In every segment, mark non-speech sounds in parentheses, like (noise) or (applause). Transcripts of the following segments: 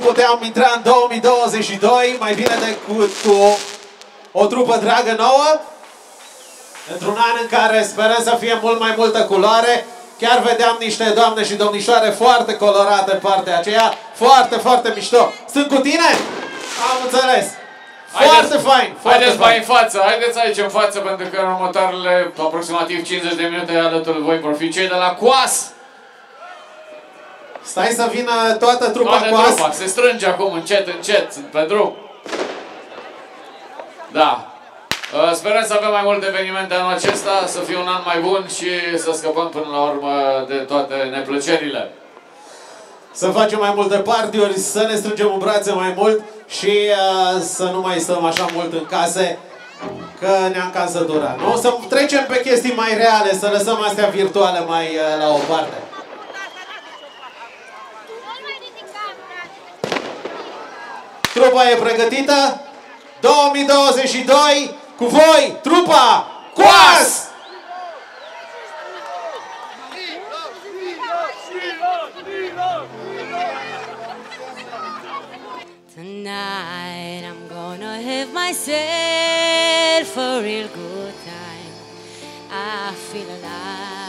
puteam intra în 2022, mai bine decât cu o trupă dragă nouă, într-un an în care sperăm să fie mult mai multă culoare, Chiar vedeam niște doamne și domnișoare foarte colorate în partea aceea. Foarte, foarte mișto. Sunt cu tine? Am înțeles. Foarte haideți, fain. Foarte haideți fain. mai în față. Haideți aici în față pentru că în următoarele aproximativ 50 de minute alături de voi vor fi cei de la COAS. Stai să vină toată trupa toată cu as. trupa. Se strânge acum încet, încet, sunt pe drum. Da. Uh, sperăm să avem mai multe evenimente anul acesta, să fie un an mai bun și să scăpăm până la urmă de toate neplăcerile. Să facem mai multe partiuri, să ne strângem în brațe mai mult și uh, să nu mai stăm așa mult în case, că ne-am cam săturat. Nu? Să trecem pe chestii mai reale, să lăsăm astea virtuale mai uh, la o parte. Trupa e pregătită? 2022, cu voi, trupa COAS! Tonight I'm gonna have myself a real good time. I feel alive.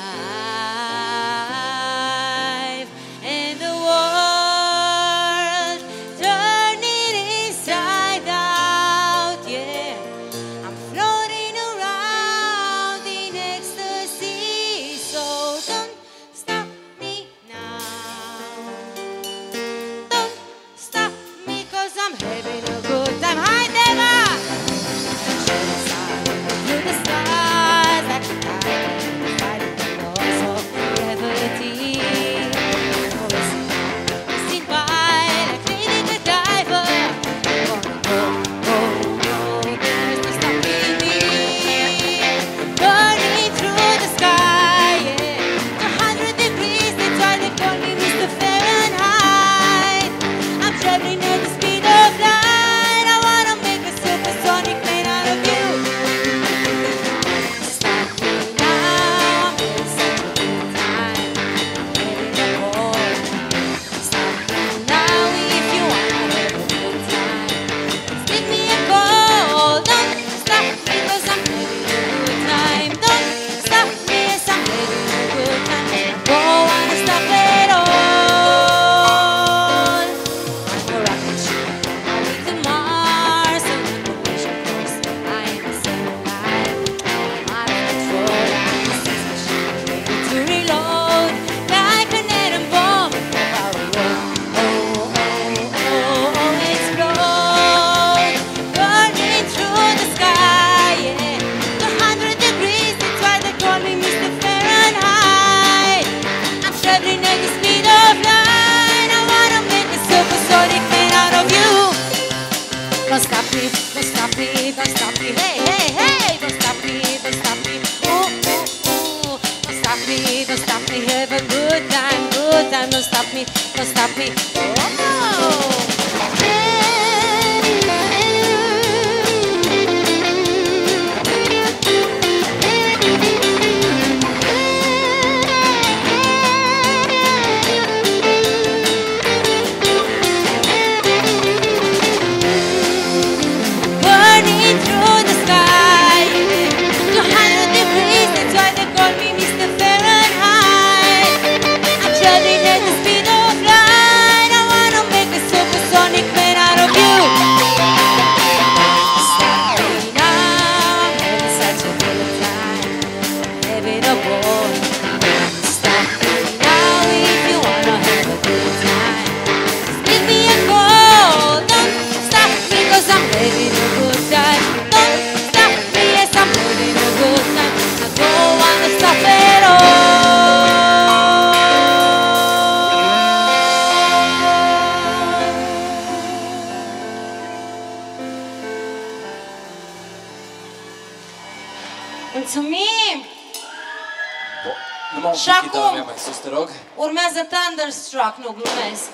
joc, nu, glumesc.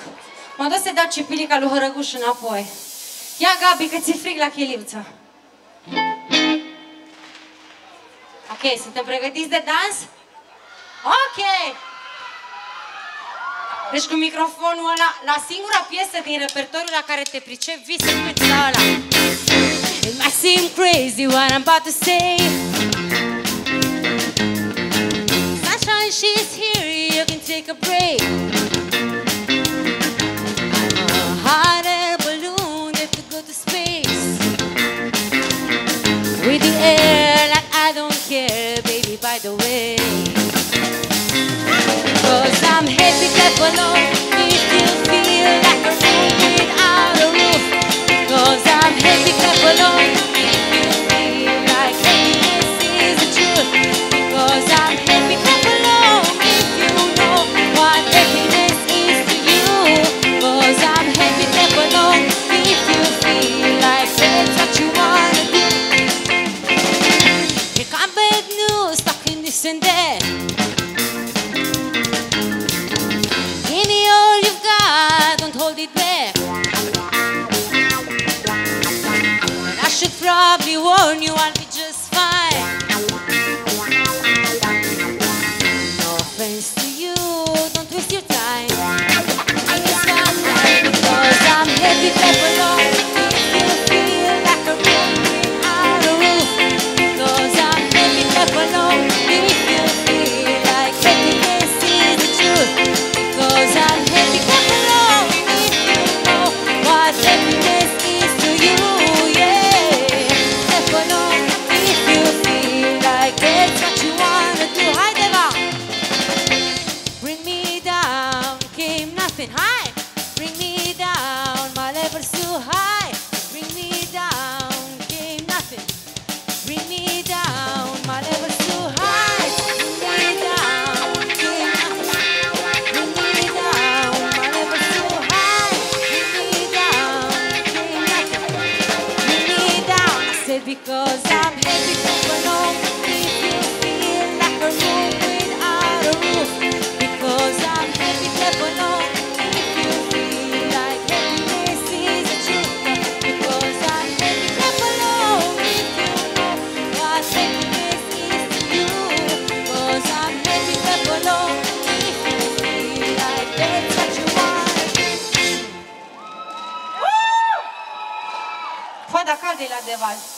M-am dus să dau cipilica lui Hărăguș înapoi. Ia, Gabi, că ți-e frig la cheliuță. Ok, suntem pregătiți de dans? Ok! Deci cu microfonul ăla, la singura piesă din repertoriul la care te pricepi, vii să uiți ăla. It might seem crazy what I'm about to say Sunshine, she's here, you can take a break Devagem.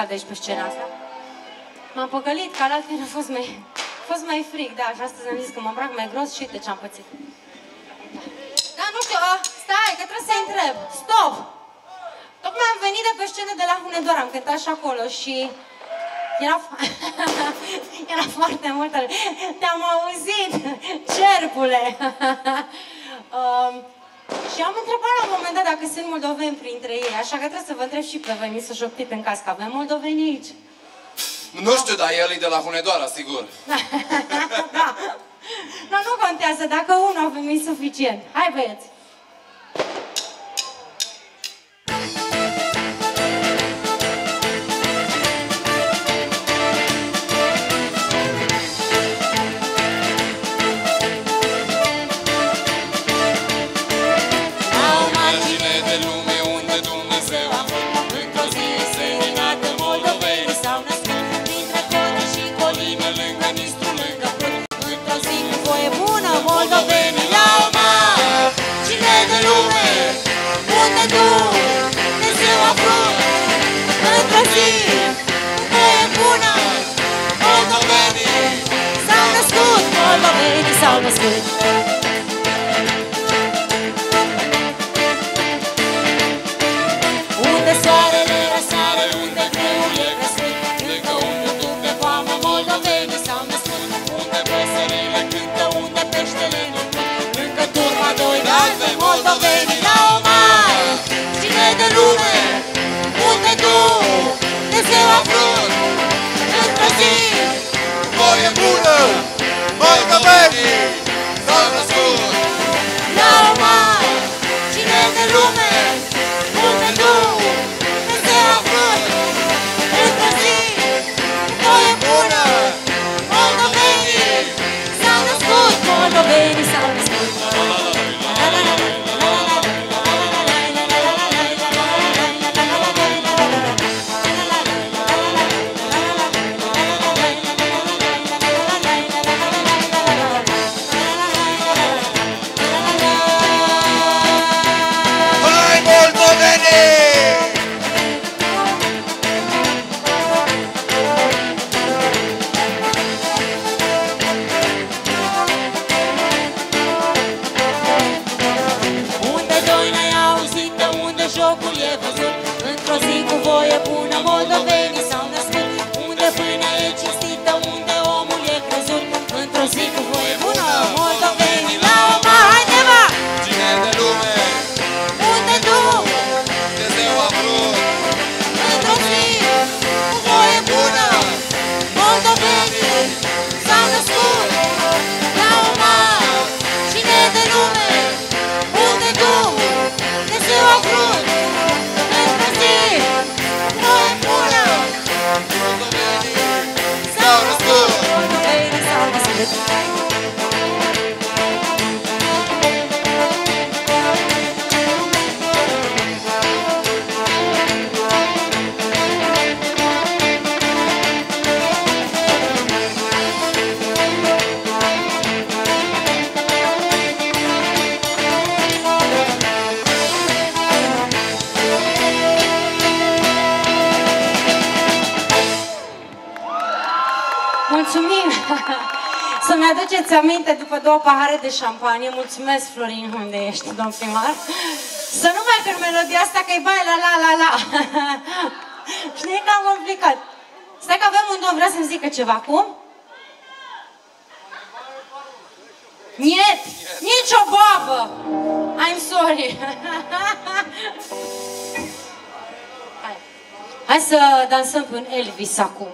Cald aici pe scena asta. M-am păcălit, că altfel a fost mai, a fost mai frig, da, și astăzi am zis că mă îmbrac mai gros și uite ce am pățit. Da, nu știu, a, stai, că trebuie să-i întreb. Stop! Tocmai am venit de pe scenă de la Hunedoar, am cântat și acolo și era, fo- (laughs) era foarte multă. Te-am auzit, (laughs) cerpule! (laughs) um, și am întrebat la un moment dat dacă sunt moldoveni printre ei, așa că trebuie să vă întreb și pe voi, mi s-a șoptit în cască. Avem moldoveni aici? Nu știu, dar el e de la Hunedoara, sigur. (laughs) da. Nu, nu contează, dacă unul avem e suficient. Hai băieți! pahare de șampanie. Mulțumesc, Florin, unde ești, domn primar. Să nu mai cânt melodia asta, că e bai la la la la. (laughs) Știi, e cam complicat. Stai că avem un domn, vrea să-mi zică ceva acum? Niet! Nici o babă! I'm sorry! (laughs) Hai. Hai să dansăm până Elvis acum.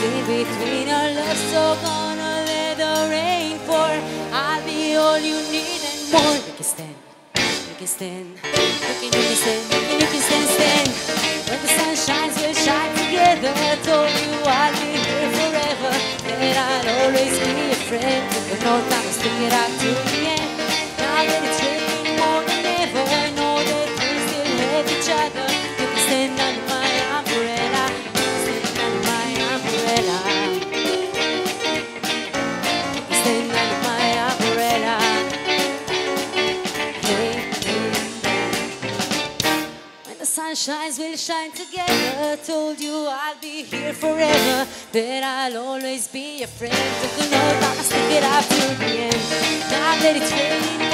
See between our love, so gonna let the rain pour. I'll be all you need and more. You can stand, you can stand, you can, you can stand, you can, you can stand, stand. When the sun shines, we'll shine together. I told you I'll be here forever, and I'll always be a friend. But no time to stick it out to the. shine together. Told you I'll be here forever. That I'll always be your friend. Took a note, I'll stick it out to the end. Now that it's raining.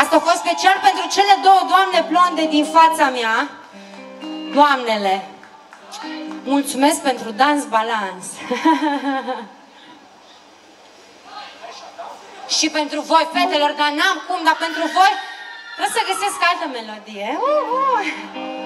Asta a fost special pentru cele două doamne blonde din fața mea. Doamnele, mulțumesc pentru dans balans. (laughs) Și pentru voi, fetelor, dar n-am cum, dar pentru voi trebuie să găsesc altă melodie. Uh, uh.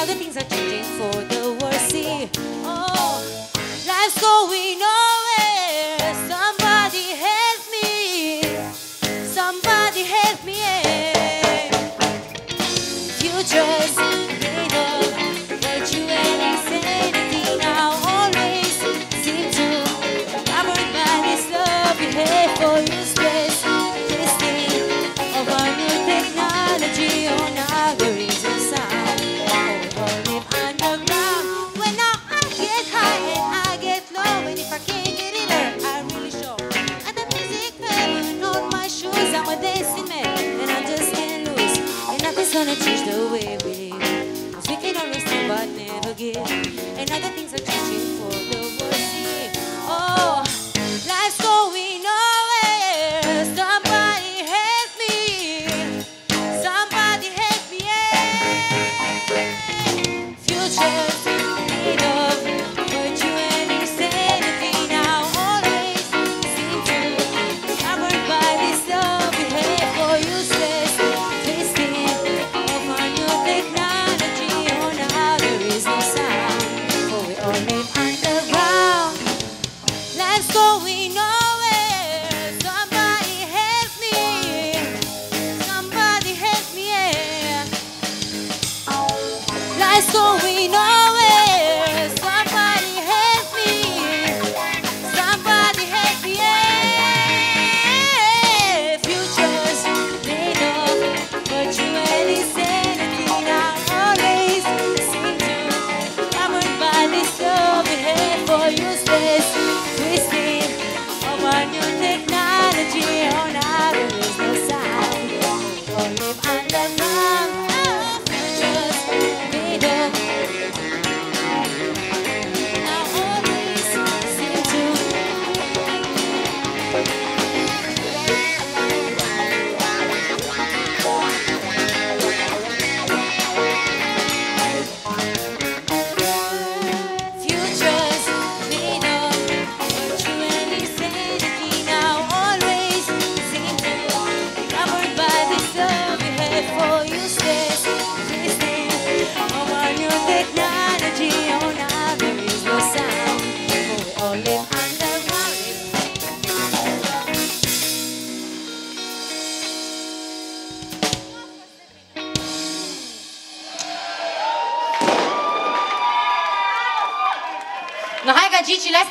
Now the things are changing for the worse. See, oh, life's going on.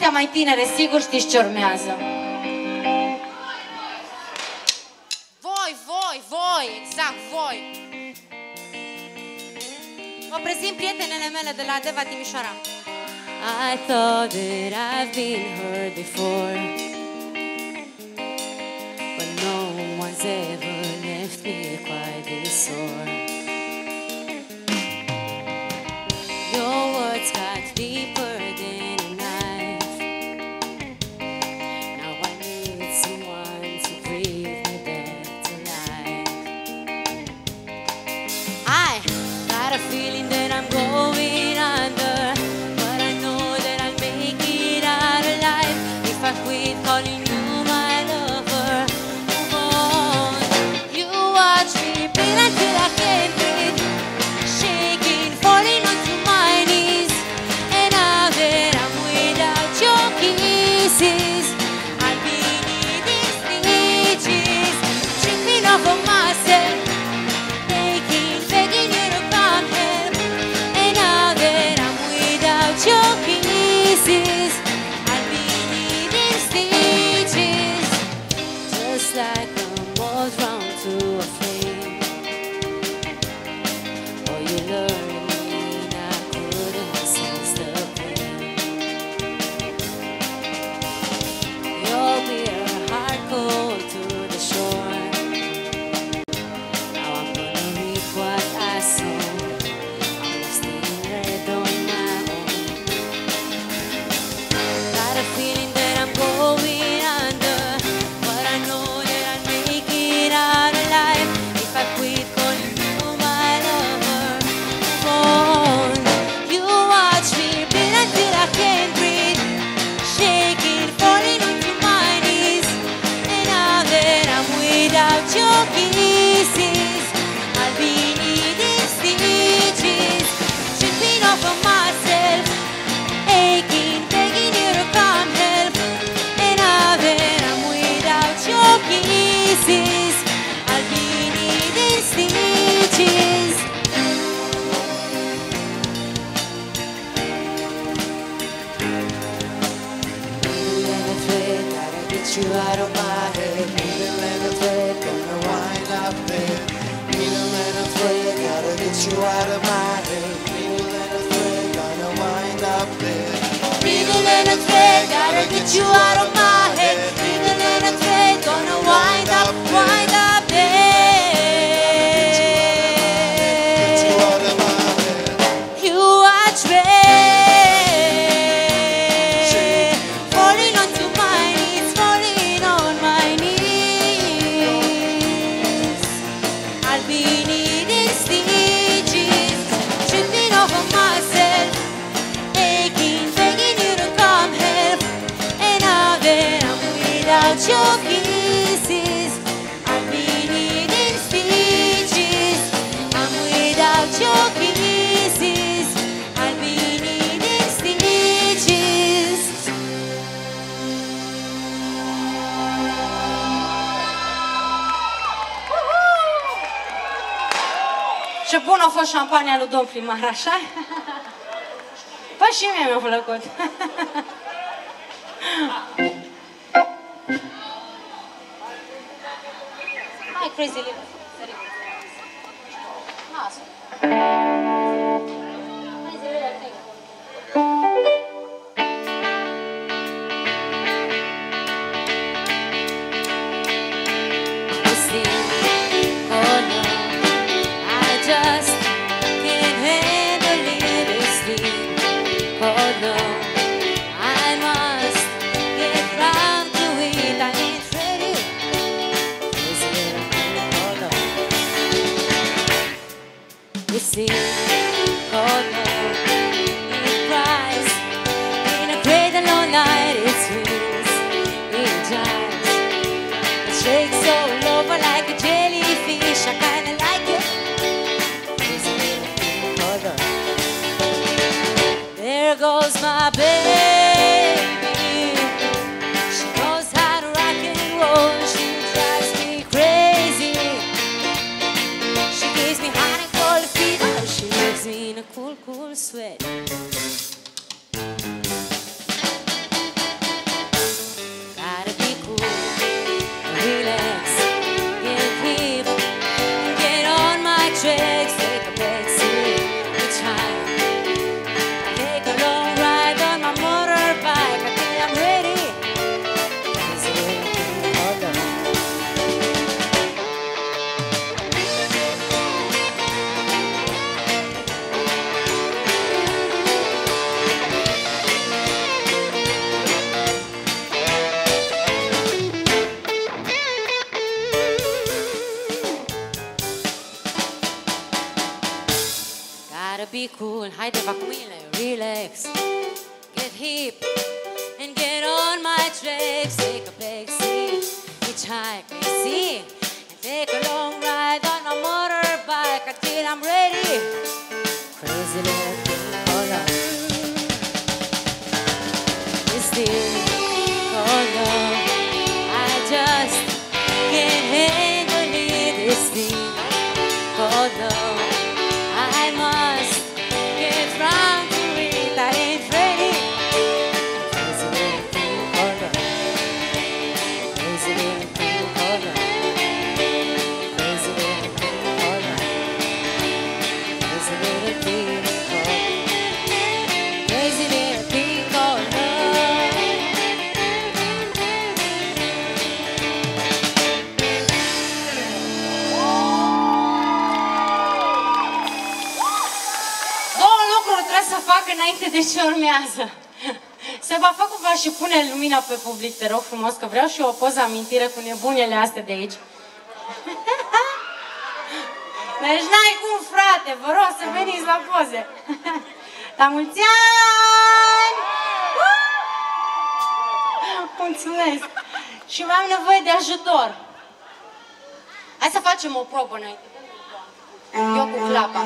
ăștia mai tinere, sigur știți ce urmează. Voi, voi, voi, exact, voi. Vă prezint prietenele mele de la Deva Timișoara. I thought that I've been hurt before you are. A fost șampania lui domn primar, așa? Păi și mie mi-a plăcut. Hai, crazy little. Lasă. Crazy There goes my baby. Fac înainte de ce urmează. Se va fac cumva și pune lumina pe public, te rog frumos, că vreau și eu o poză amintire cu nebunele astea de aici. (laughs) Deci n-ai cum, frate, vă rog să veniți la poze. (laughs) La mulți ani! Mulțumesc! Și mai am nevoie de ajutor. Hai să facem o probă înainte. Eu cu clapa.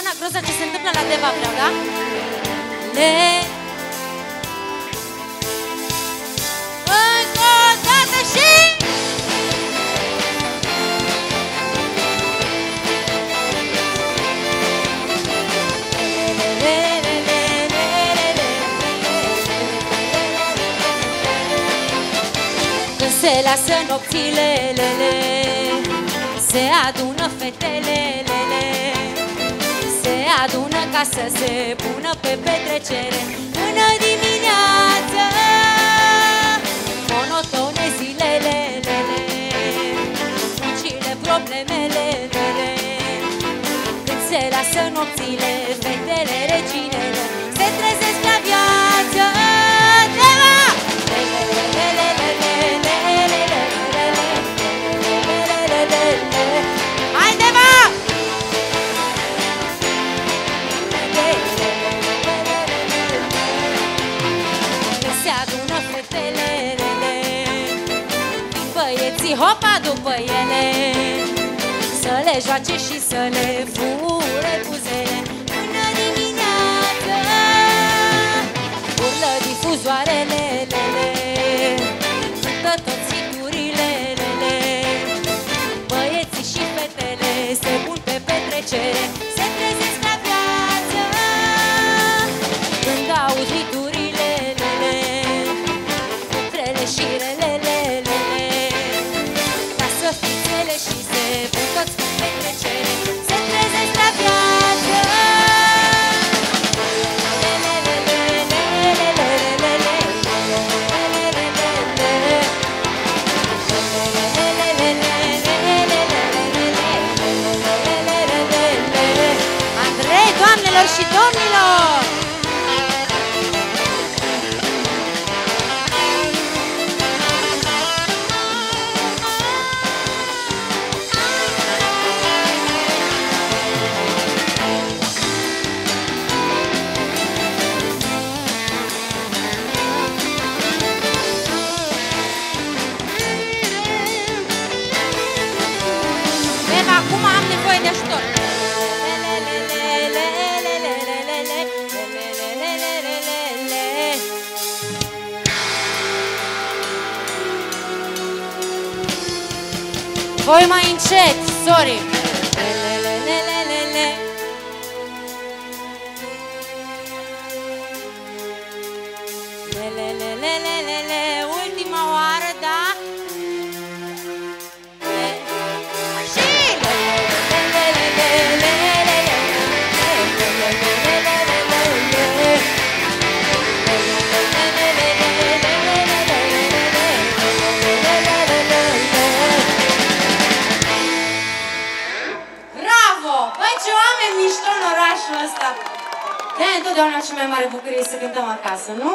Loredana Groza ce se întâmplă la Deva, vreau, da? Le... Încă o dată și... Când se lasă nopțile, se adună fetele, ca să se pună pe petrecere până dimineață. Monotone zilele, lele, muncile, problemele, lele, când se lasă nopțile, fetele, reginele, joace și să le fure I'm mai shit. sorry. Întotdeauna cea mai mare bucurie să cântăm acasă, nu?